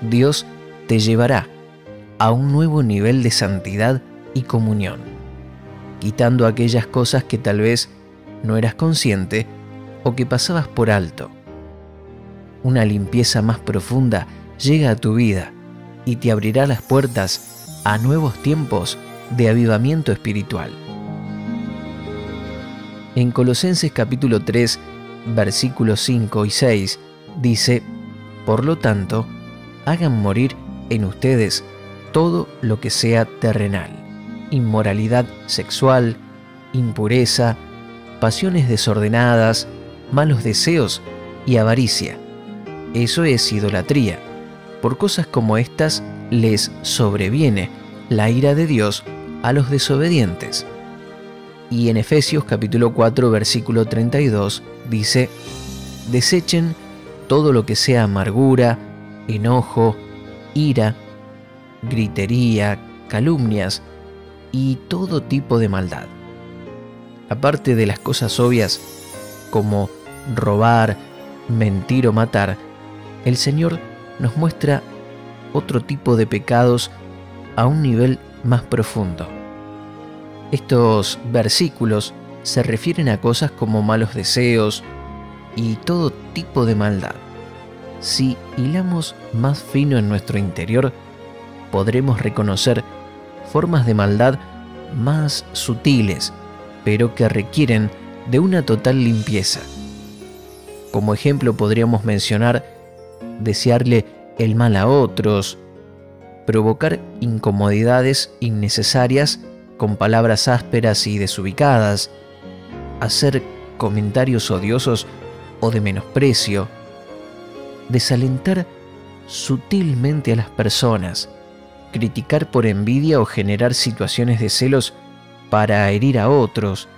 Dios te llevará a un nuevo nivel de santidad y comunión, quitando aquellas cosas que tal vez no eras consciente o que pasabas por alto. Una limpieza más profunda llega a tu vida y te abrirá las puertas a nuevos tiempos de avivamiento espiritual. En Colosenses capítulo 3, versículos 5 y 6 dice, Por lo tanto, hagan morir en ustedes todo lo que sea terrenal, inmoralidad sexual, impureza, pasiones desordenadas, malos deseos y avaricia. Eso es idolatría. Por cosas como estas les sobreviene la ira de Dios a los desobedientes. Y en Efesios capítulo 4 versículo 32 dice, desechen todo lo que sea amargura, enojo, ira, gritería, calumnias y todo tipo de maldad. Aparte de las cosas obvias como robar, mentir o matar, el Señor nos muestra otro tipo de pecados a un nivel más profundo. Estos versículos se refieren a cosas como malos deseos y todo tipo de maldad. Si hilamos más fino en nuestro interior, podremos reconocer formas de maldad más sutiles, pero que requieren de una total limpieza. Como ejemplo podríamos mencionar desearle el mal a otros, provocar incomodidades innecesarias con palabras ásperas y desubicadas, hacer comentarios odiosos o de menosprecio, desalentar sutilmente a las personas, criticar por envidia o generar situaciones de celos para herir a otros,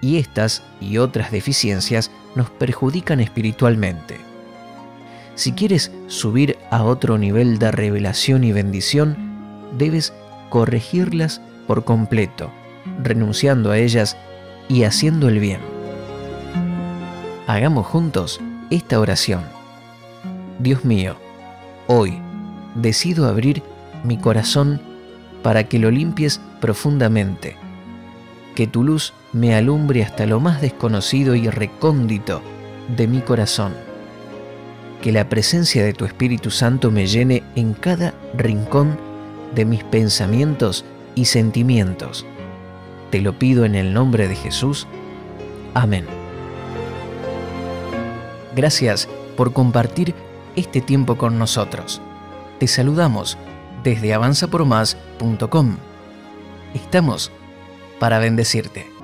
y estas y otras deficiencias nos perjudican espiritualmente. Si quieres subir a otro nivel de revelación y bendición, debes corregirlas por completo, renunciando a ellas y haciendo el bien. Hagamos juntos esta oración. Dios mío, hoy decido abrir mi corazón para que lo limpies profundamente, que tu luz me alumbre hasta lo más desconocido y recóndito de mi corazón, que la presencia de tu Espíritu Santo me llene en cada rincón de mis pensamientos y sentimientos. Te lo pido en el nombre de Jesús. Amén. Gracias por compartir este tiempo con nosotros. Te saludamos desde avanzapormás.com. Estamos para bendecirte.